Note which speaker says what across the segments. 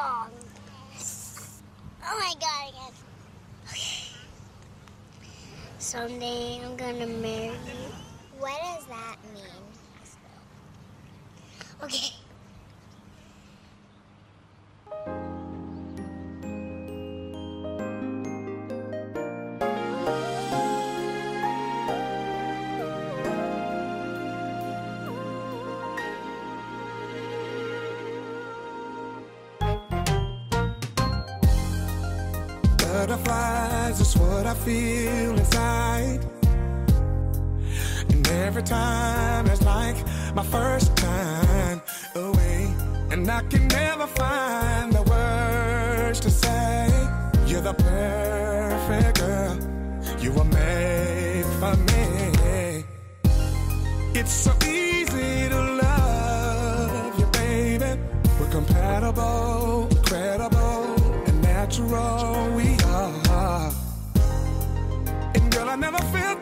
Speaker 1: Oh my
Speaker 2: god, again. Okay. Someday
Speaker 1: I'm
Speaker 3: gonna marry you. I feel inside. And every time it's like my first.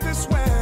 Speaker 3: this way.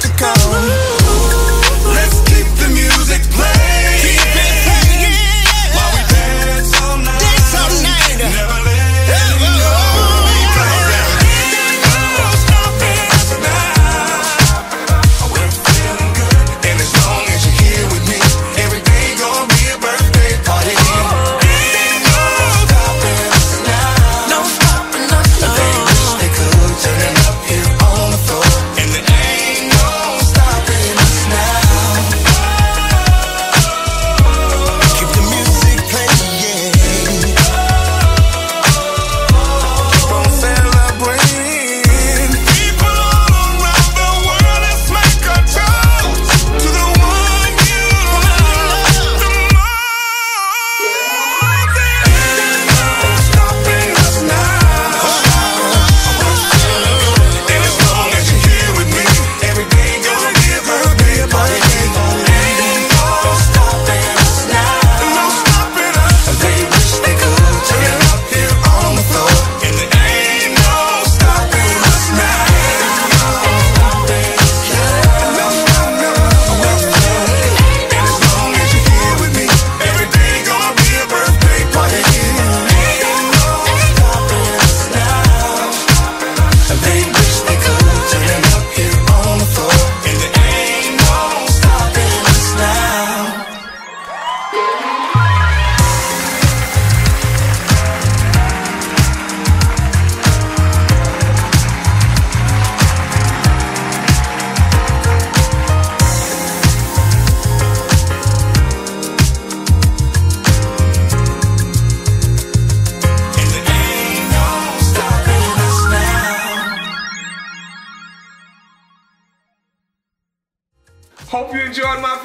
Speaker 3: To come.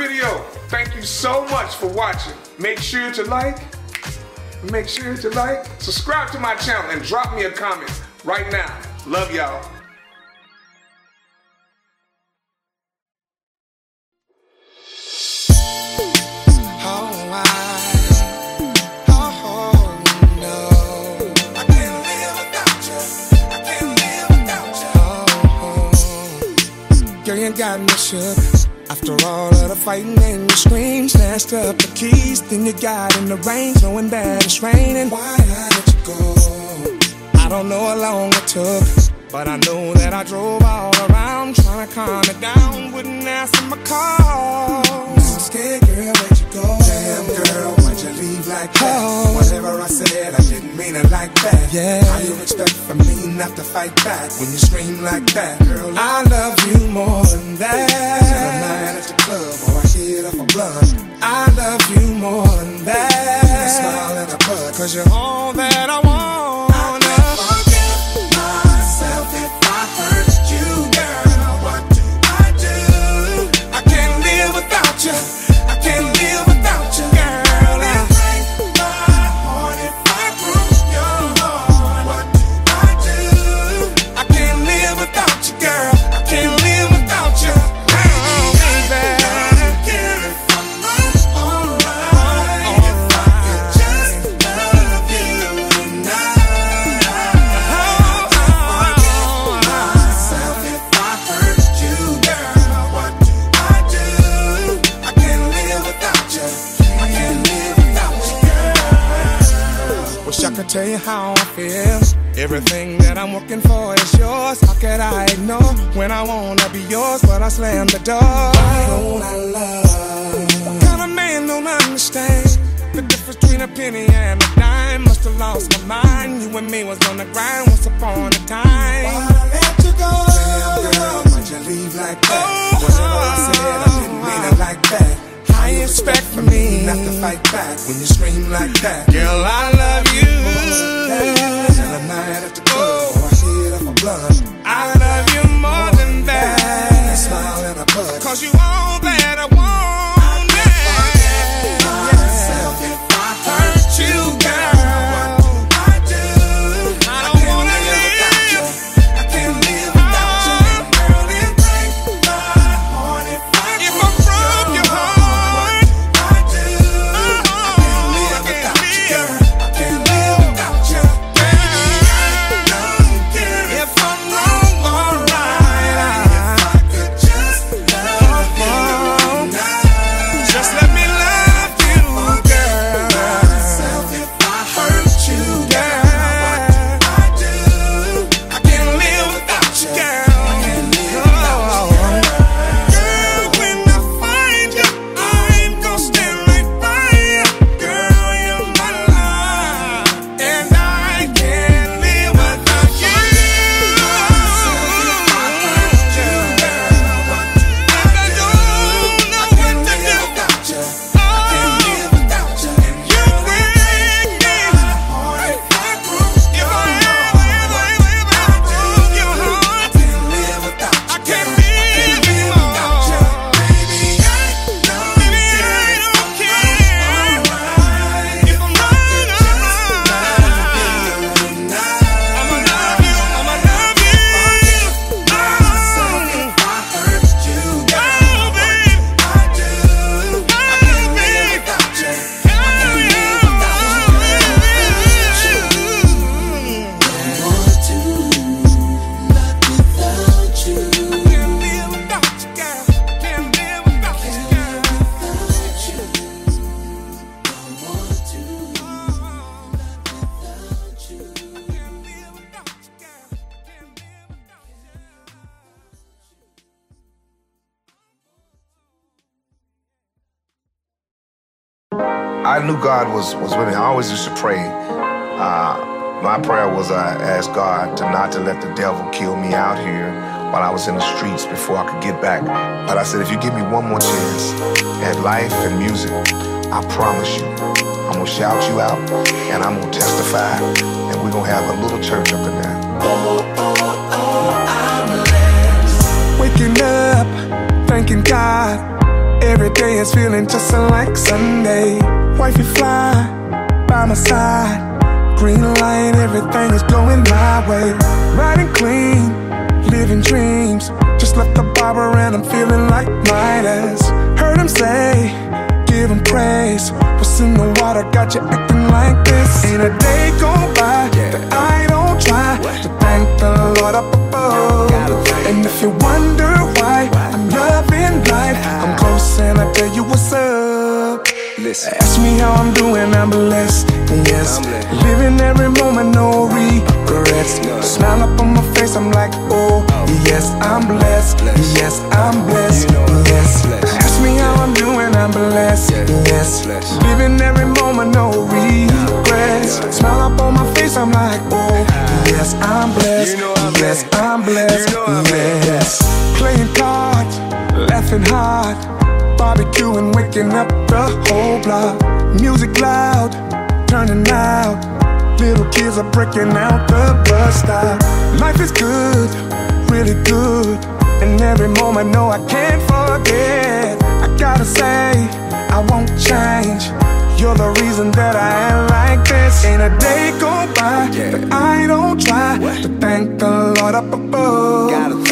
Speaker 4: Video. Thank you so much for watching. Make sure to like, make sure to like, subscribe to my channel, and drop me a comment right now. Love y'all.
Speaker 3: Girl, you got me shook. After all of the fighting and the screams, snatched up the keys, then you got in the rain, knowing that it's raining. Why I let you go? I don't know how long it took, but I know that I drove all around trying to calm it down. Wouldn't answer my call. I'm scared, girl, where'd you go? Damn, girl, leave like that? Oh. Whatever I said, I didn't mean it like that. Yeah. How you expect from me not to fight back when you scream like that? Girl, I love you more than that. Till I'm night at the club or I hit up a blunt. I love you more than that. Smile and a bud, cause you're all that I want. Slam the door? Why don't I love? What kind of man don't understand? The difference between a penny and a dime must have lost my mind. You and me was on the grind once upon a time. Why'd I let you go? Damn girl, why'd you leave like that? Oh, Whatever I said, I didn't mean it like that. How you expect from me not to fight back when you scream like that? Girl, I love you. Till night at the club, or I hit up a oh.
Speaker 5: blunt. Knew God was, was with me. I always used to pray. Uh, my prayer was I asked God to not to let the devil kill me out here while I was in the streets before I could get back. But I said, if you give me one more chance at life and music, I promise you, I'm gonna shout you out and I'm gonna testify and we're gonna have a little church up in there.
Speaker 3: Waking up, thanking God. Every day is feeling just like Sunday. Wifey fly by my side. Green light, everything is going my way. Riding clean, living dreams. Just left the barber and I'm feeling like Midas. Heard him say, give him praise. What's in the water got you acting like this? Ain't a day go by that I don't try to thank the Lord up above. And if you wonder why I'm loving life, I'm close and I tell you what's up.
Speaker 6: Listen.
Speaker 3: Ask me how I'm doing, I'm blessed. Yes,
Speaker 6: I'm blessed.
Speaker 3: living every moment, no regrets. Smile up on my face, I'm like, oh, oh, yes, I'm blessed.
Speaker 6: Blessed.
Speaker 3: Yes, I'm blessed.
Speaker 6: You know I'm
Speaker 3: Yes,
Speaker 6: blessed.
Speaker 3: ask me how I'm doing, I'm blessed. Yes,
Speaker 6: Blessed.
Speaker 3: living waking up the whole block. Music loud, turning out. Little kids are breaking out the bus stop. Life is good, really good. And every moment, no, I can't forget. I gotta say, I won't change. You're the reason that I am like this. Ain't a day go by that I don't try to thank the Lord up above.
Speaker 6: Gotta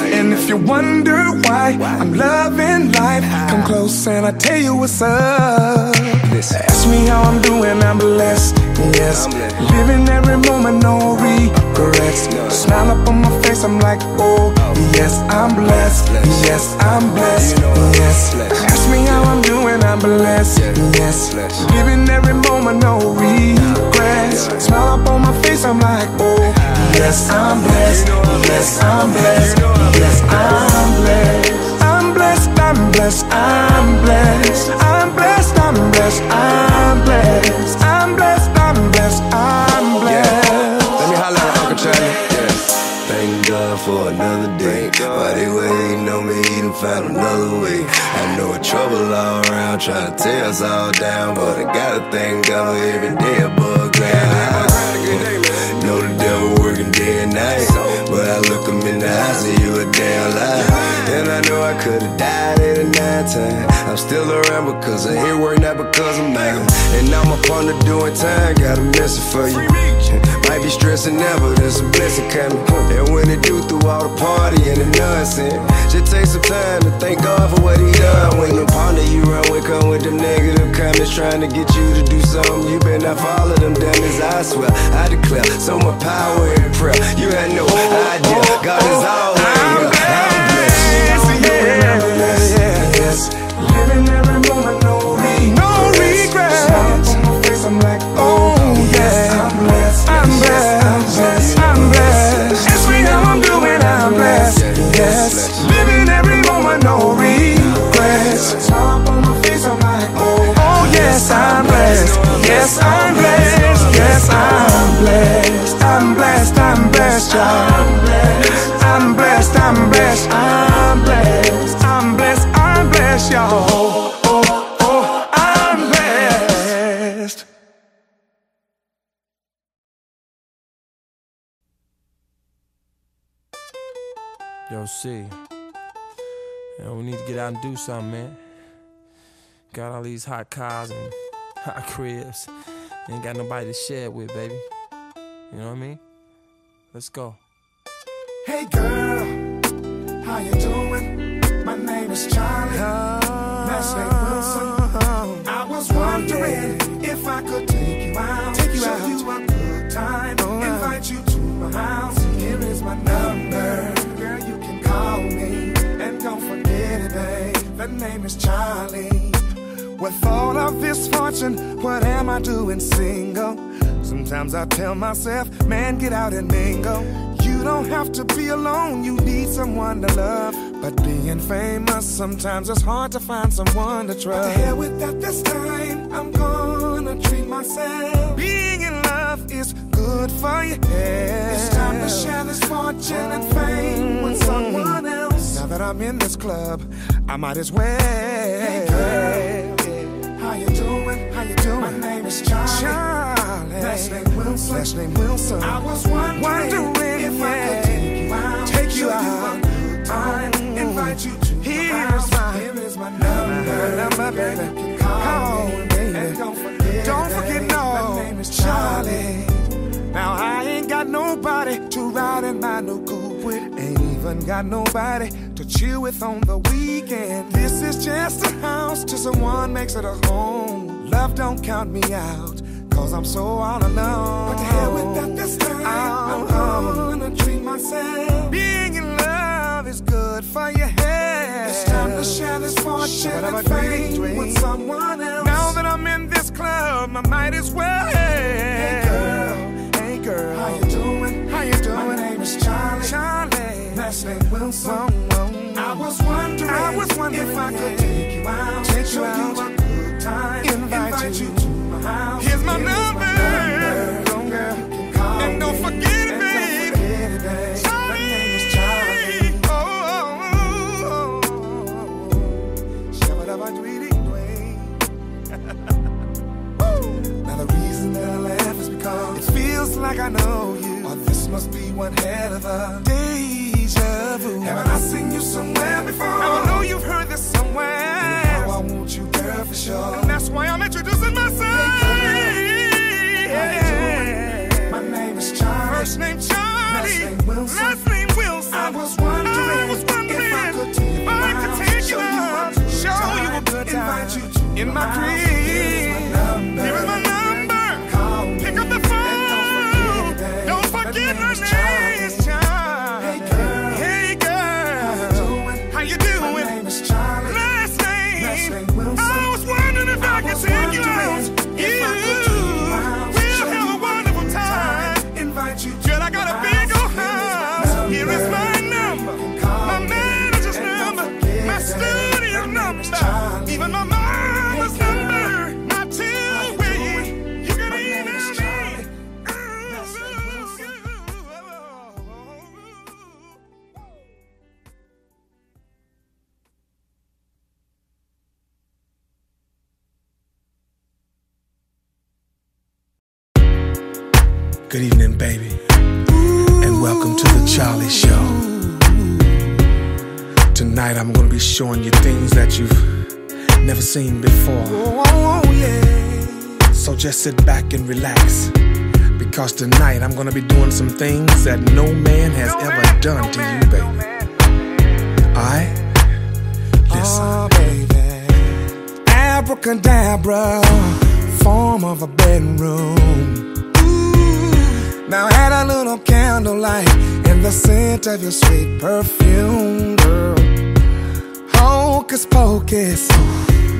Speaker 3: if you wonder why I'm loving life, come close and I tell you what's up. Ask me how I'm doing, I'm blessed. Yes, living every moment, no regrets. Smile up on my face, I'm like, oh, yes, I'm blessed. Yes, I'm blessed.
Speaker 6: You know I'm
Speaker 3: yes, ask me how I'm doing, I'm blessed. Yes,
Speaker 6: Blessed.
Speaker 3: living every moment, no regrets. Smile up on my face, I'm like, oh, yes, I'm blessed.
Speaker 6: You know I'm
Speaker 3: Yes. I'm blessed.
Speaker 6: You know I'm
Speaker 3: Yes. I'm blessed. I'm blessed, I'm blessed, I'm blessed. I'm blessed, I'm blessed, I'm blessed. I'm blessed, I'm blessed, I'm blessed.
Speaker 6: Let me holler at Uncle Charlie. Thank God for another day. While they waiting on me, found another way. I know it's trouble all around, trying to tear us all down. But I gotta thank God for every day above ground. Night. But I look him in the eyes and you a damn lie. And I know I could've died at a nine time. I'm still around because I here work, not because I'm mine. And I'm up on the doing time, got a message for you. Might be stressing now, but there's a blessing coming. And when it do through all the party and the nonsense, just take some time to thank God for what He done. When the ponder you run with come with them negative comments, trying to get you to do something, you better not follow them dummies. I swear, I declare, so much power in prayer. You had no idea, God is always
Speaker 7: out and do something, man. Got all these hot cars and hot cribs. Ain't got nobody to share it with, baby. You know what I mean? Let's go.
Speaker 3: Hey girl, how you doing? My name is Charlie. Leslie Wilson. I was wondering if I could take you out, take you show out. you a good time, oh, invite you to my house. Here is my number, name is Charlie. With all of this fortune, what am I doing single? Sometimes I tell myself, man, get out and mingle. You don't have to be alone, you need someone to love. But being famous, sometimes it's hard to find someone to trust. But the hell with that this time, I'm gonna treat myself. Being in love is good for your head. It's time to share this fortune and fame with mm-hmm. someone else. Now that I'm in this club, I might as well. Hey girl, how you doing? How you doing? My name is Charlie. Charlie. Last name Wilson. Last name Wilson. I was wondering, wondering if I could take you out. Take you out. Time. Mm. Invite you to Here's my house. My, Here is my number. Number, baby. You can call, me, baby. And don't forget, don't forget, no. My name is Charlie. Now I ain't got nobody to ride in my new coupe even got nobody to chill with on the weekend. This is just a house till someone makes it a home. Love don't count me out, cause I'm so all alone. But the hell with that this time, I'm gonna treat myself. Being in love is good for your head. It's time to share this fortune and fame with someone else. Now that I'm in this club, I might as well. Name Wilson. I was wondering, I was wondering if I could take you out, take you, out. you a good time, invite, invite you. you to my house. Here's my Here's number, my number. girl. and don't forget it, babe. Forget it, babe. Charlie. My name is Charlie. Oh, oh, oh, oh. Now the reason that I laugh is because it feels like I know you. Or this must be one hell of a deja vu. Haven't I seen you somewhere before? I know you've heard this somewhere. How I want you, girl, for sure. And that's why I'm introducing myself. Hey, My name is Charlie. First name Charlie. Last name Wilson. Last name Wilson. I was wondering, I was wondering if I could take you could take you out, show you a good time, invite you to in my crib. Here is my number. Pick up the phone. Don't forget my name is Charlie.
Speaker 8: I'm gonna be showing you things that you've never seen before. Oh, oh, oh, so just sit back and relax, because tonight I'm gonna be doing some things that no man has ever done to you, baby. Alright? Listen.
Speaker 3: Oh, baby. Abracadabra, form of a bedroom. Now add a little candlelight in the scent of your sweet perfume, girl. Hocus pocus.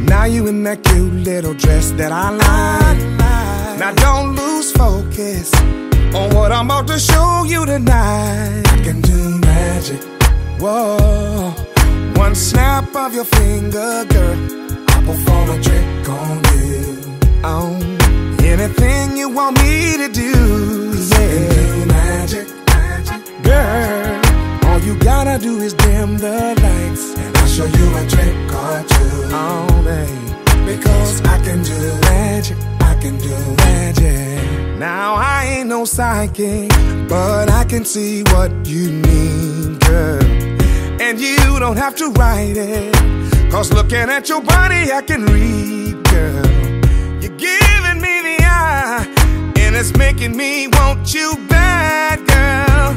Speaker 3: Now you in that cute little dress that I like. Now don't lose focus on what I'm about to show you tonight. I can do magic. Whoa. One snap of your finger, girl. I'll perform a trick on you. Oh. Anything you want me to do, yeah. Do magic, magic, girl. All you gotta do is dim the lights, show you a trick or two. Oh, babe, because I can do magic, I can do magic. Now I ain't no psychic, but I can see what you need, girl. And you don't have to write it, cause looking at your body, I can read, girl. You're giving me the eye, and it's making me want you bad, girl.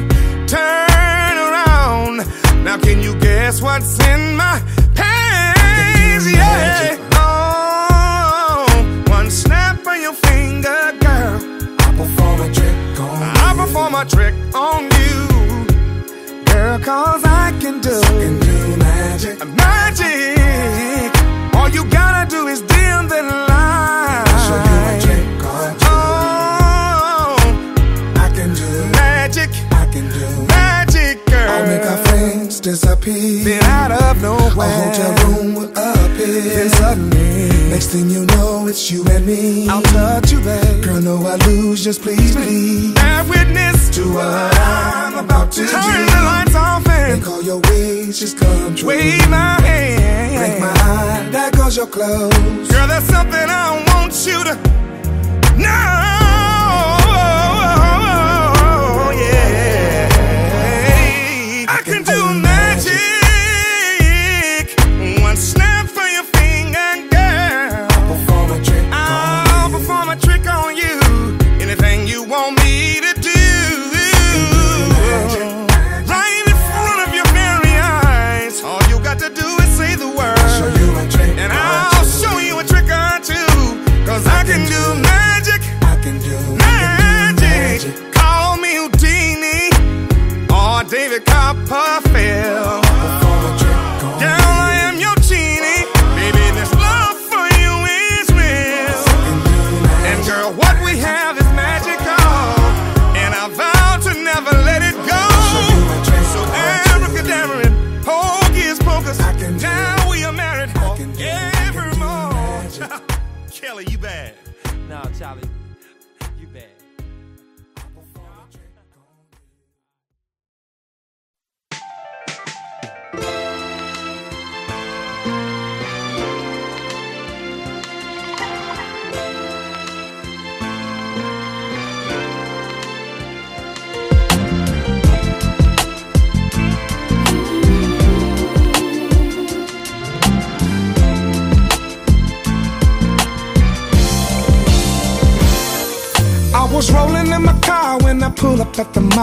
Speaker 3: Turn around. Now, can you guess what's in my pants? Yeah. Oh, one snap of your finger, girl. I'll perform a trick on you. I'll perform a trick on you. Girl, cause I can do, can do magic. Magic. All you gotta do is dim the light. chance since I peeped. Been out of nowhere. A hotel room will appear. Then suddenly, next thing you know, it's you and me. I'll touch you, babe. Girl, no I lose, just please believe.
Speaker 8: Bear witness
Speaker 3: to what I'm about to
Speaker 8: Turn
Speaker 3: do.
Speaker 8: Turn the lights off and
Speaker 3: make all your wish just come true.
Speaker 8: Wave my hand,
Speaker 3: break my eye, that goes your clothes.
Speaker 8: Girl, that's something I want you to know. I can do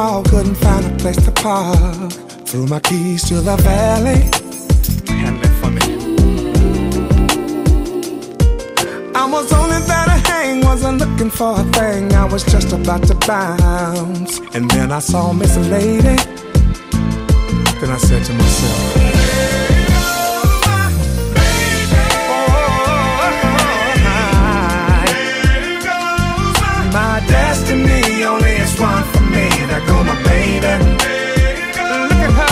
Speaker 3: up at the mall. Couldn't find a place to park. Threw my keys to the valley.
Speaker 8: Handle it for me.
Speaker 3: I was only there to hang, wasn't looking for a thing. I was just about to bounce. And then I saw Miss Lady. Then I said to myself, My destiny only is one There go my baby. Look at her.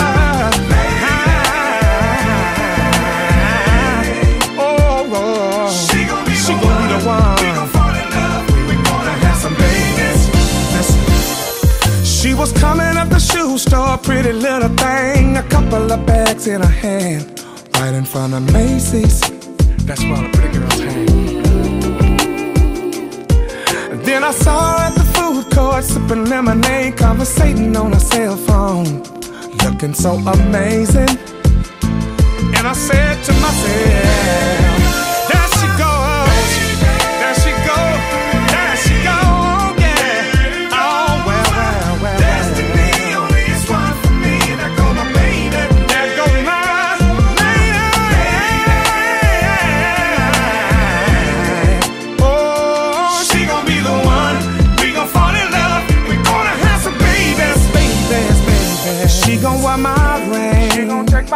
Speaker 3: Oh, oh. She gon' be, she gon' be the one. We gon' fall in love. We gonna have some babies. Listen. She was coming up the shoe store, pretty little thing. A couple of bags in her hand, right in front of Macy's. That's where all the pretty girls hang. Then I saw her court sipping lemonade, conversating on her cell phone, looking so amazing. And I said to myself,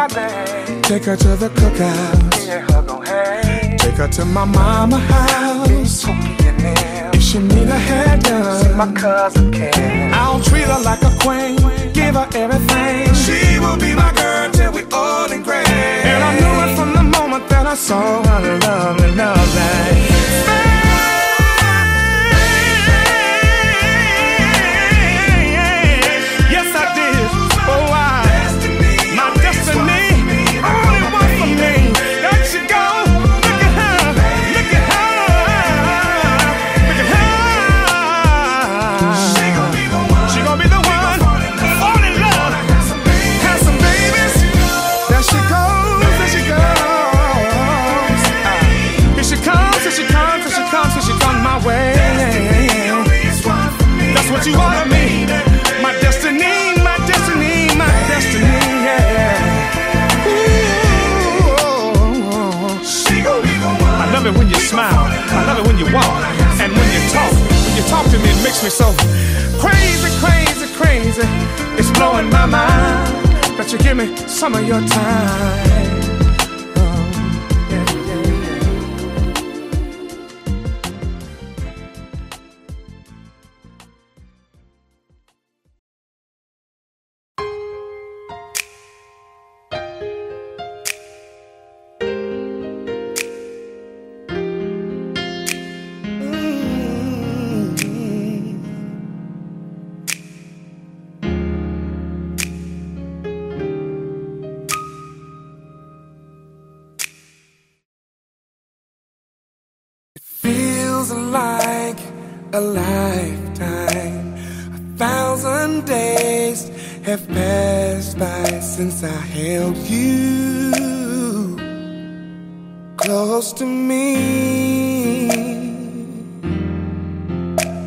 Speaker 3: Take my name. Take her to the cookout. Yeah, her gon' hang. Take her to my mama house. If she need a hair done, see my cousin Ken. I'll treat her like a queen. Give her everything. She will be my girl till we old and gray. And I knew it from the moment that I saw her lovely, lovely. You. And when you talk. When you talk to me, it makes me so crazy, crazy, crazy. It's blowing my mind that you give me some of your time. like a lifetime. A thousand days have passed by since I held you close to me.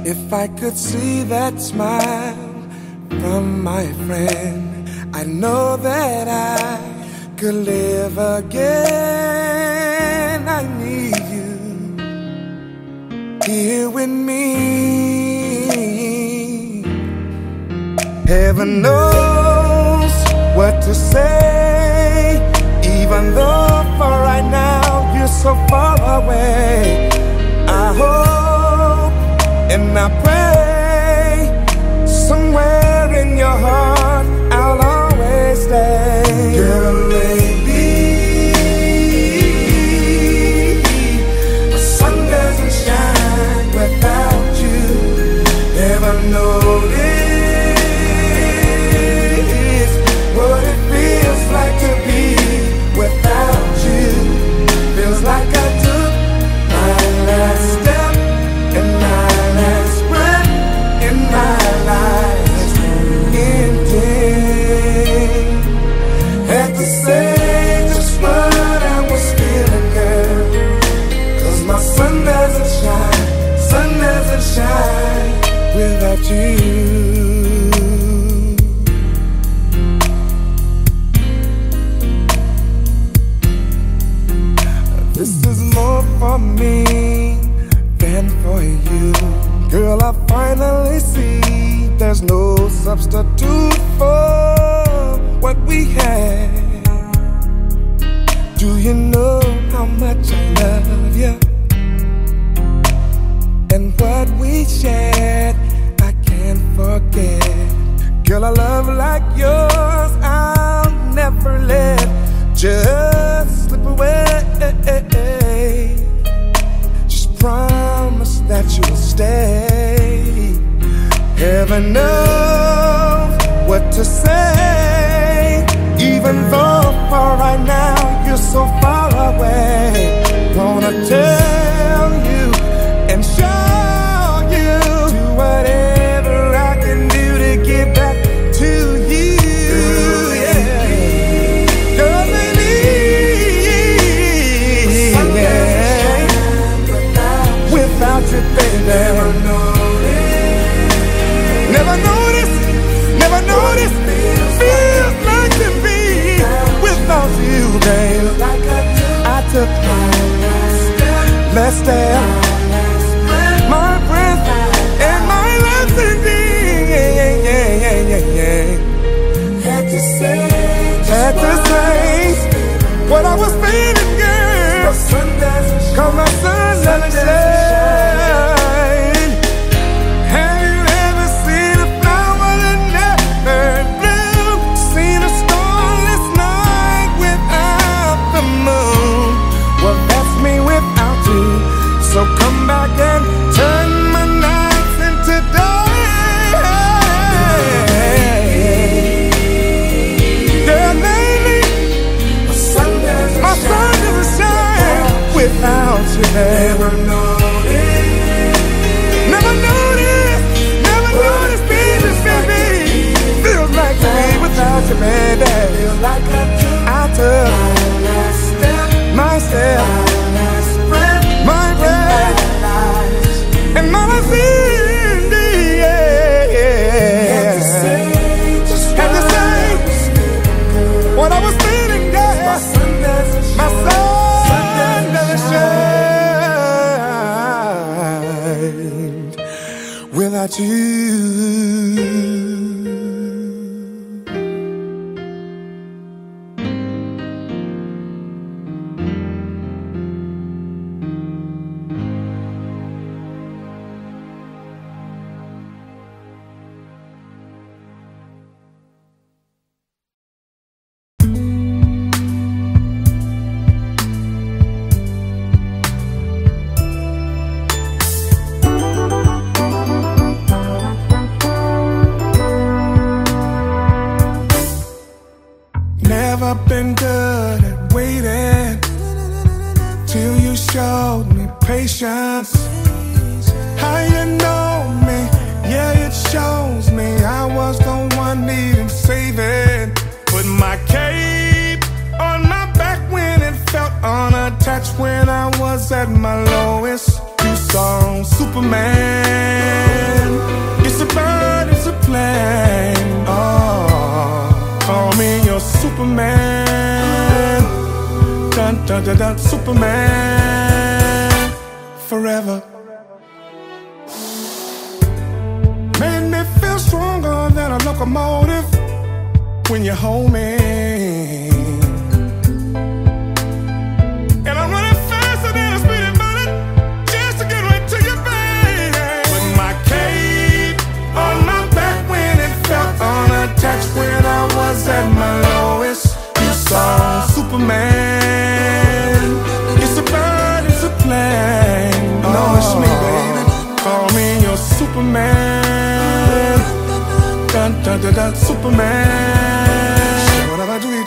Speaker 3: If I could see that smile from my friend, I know that I could live again. I need here with me. Heaven knows what to say, even though for right now you're so far away. I hope and I pray somewhere in your heart I'll always stay. Girl, notice to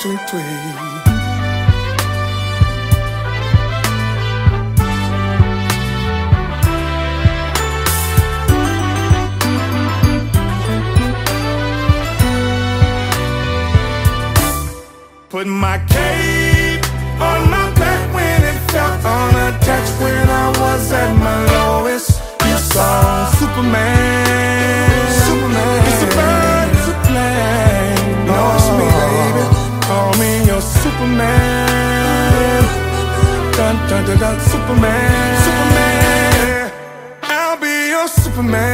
Speaker 8: twig, twig. Put my cape on my back when it felt unattached when I was at my lowest. You saw Superman. Superman, Superman. I'll be your Superman.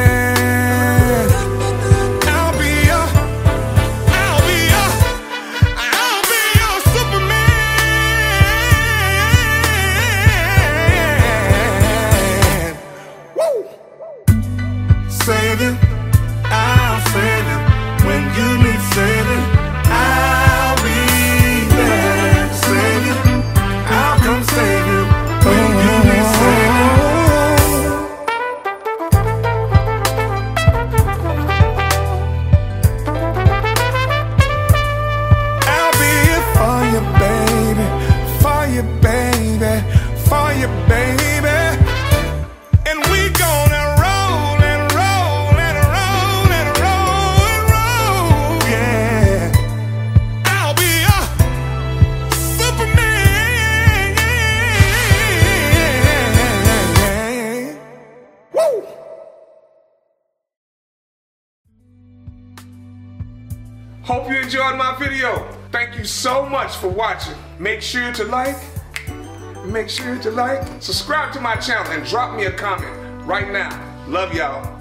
Speaker 4: enjoyed my video. Thank you so much for watching. Make sure to like, make sure to like, subscribe to my channel, and drop me a comment right now. Love y'all.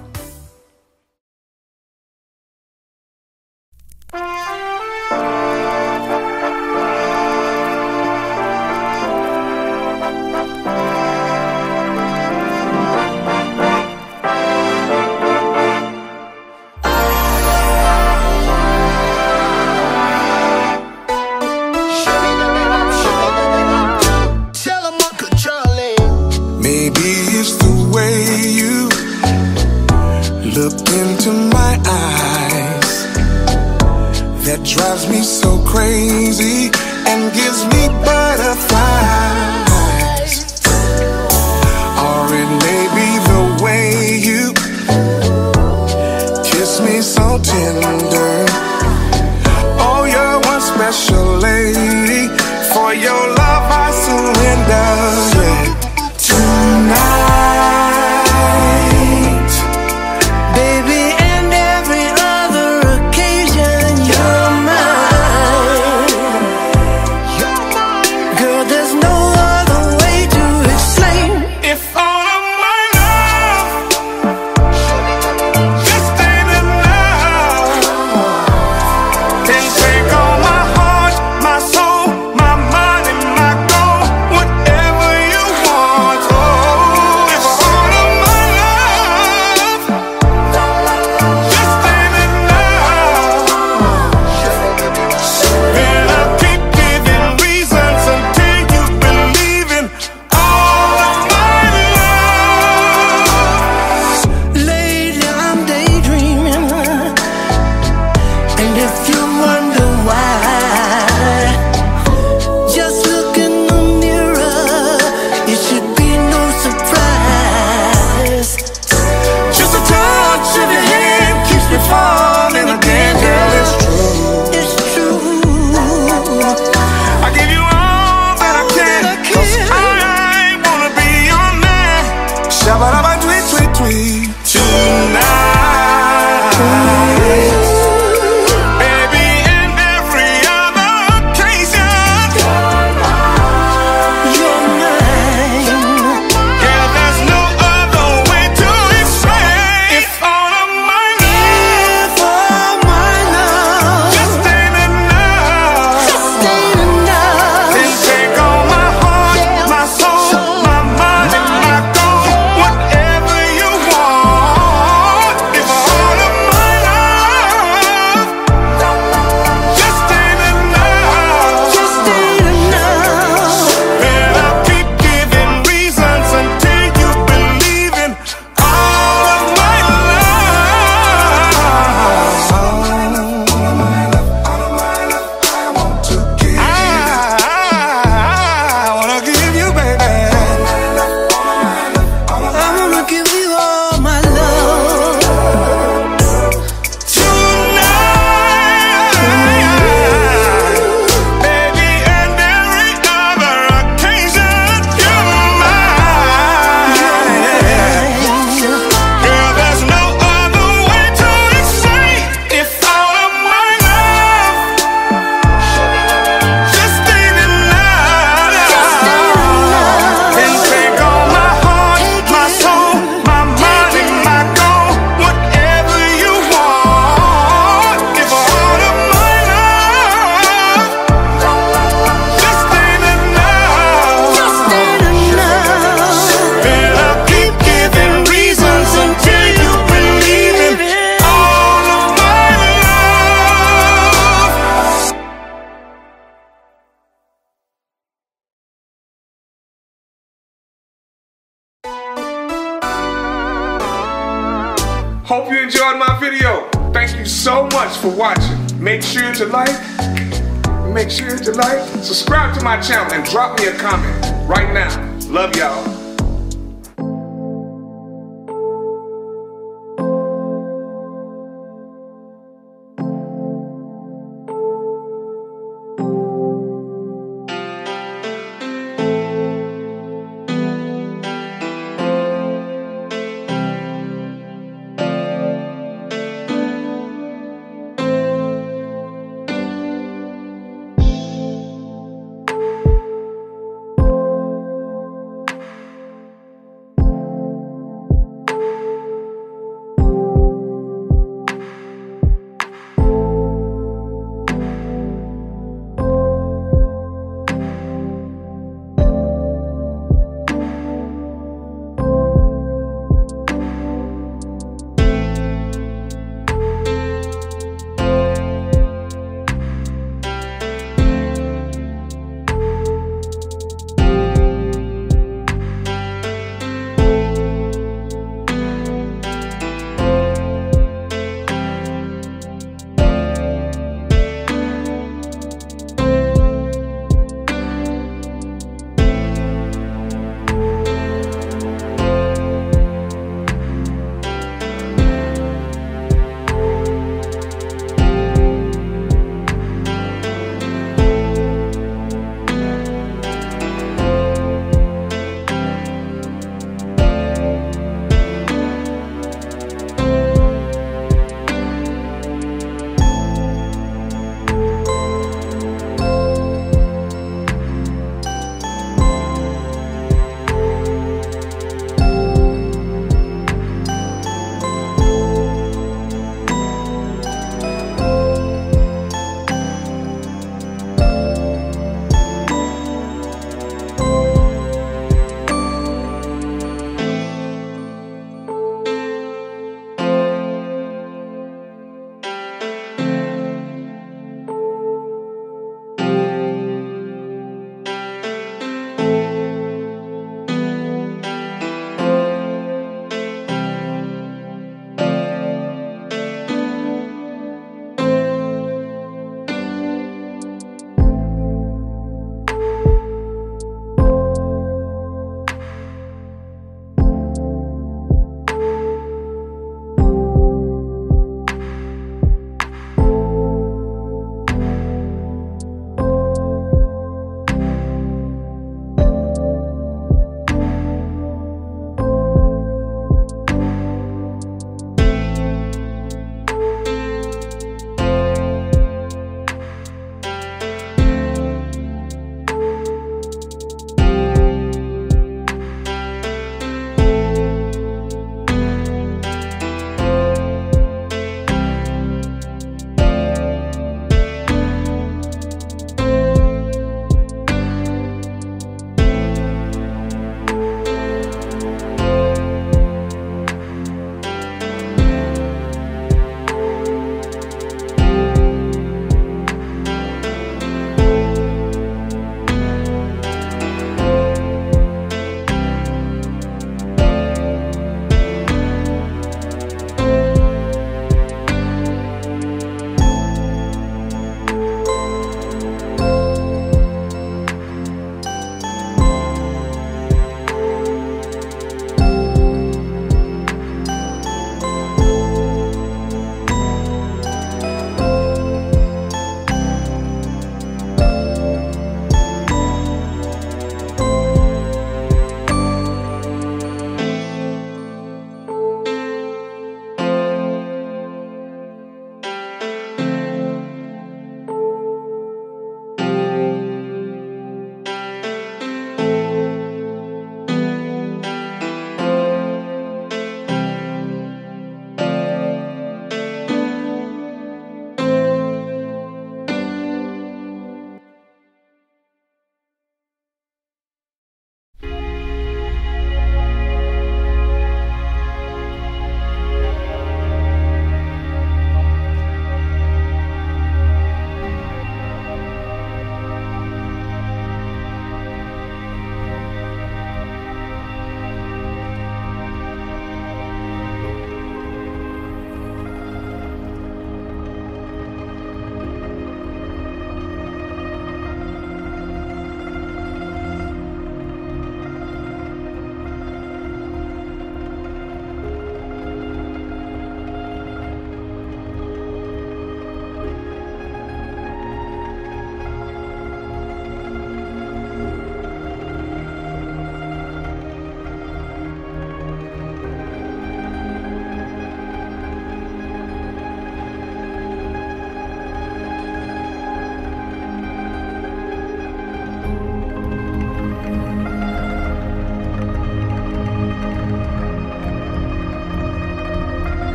Speaker 8: Make sure to like, make sure to like, subscribe to my channel, and drop me a comment right now. Love y'all.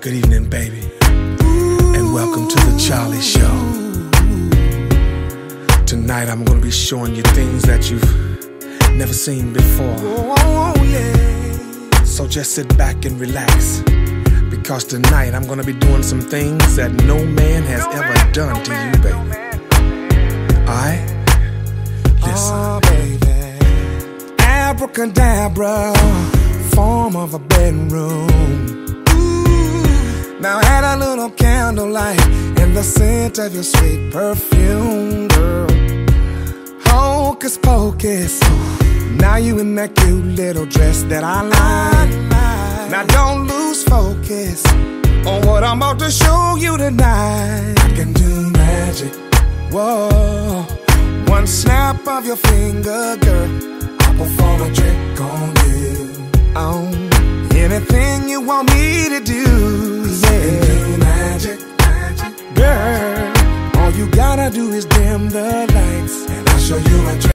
Speaker 8: Good evening, baby. And welcome to the Charlie Show. Tonight I'm gonna be showing you things that you've never seen before. So just sit back and relax. Because tonight I'm gonna be doing some things that no man has ever done to you, baby. Alright? Listen. Oh, baby. Abracadabra, form of a bedroom. Now add a little candlelight in the scent of your sweet perfume, girl. Hocus pocus. Now you in that cute little dress that I like. Now don't lose focus on what I'm about to show you tonight. I can do magic. Whoa. One snap of your finger, girl. I'll perform a trick on you. Oh. Anything you want me to do, magic, magic, girl. All you gotta do is dim the lights, and I'll show you a trick.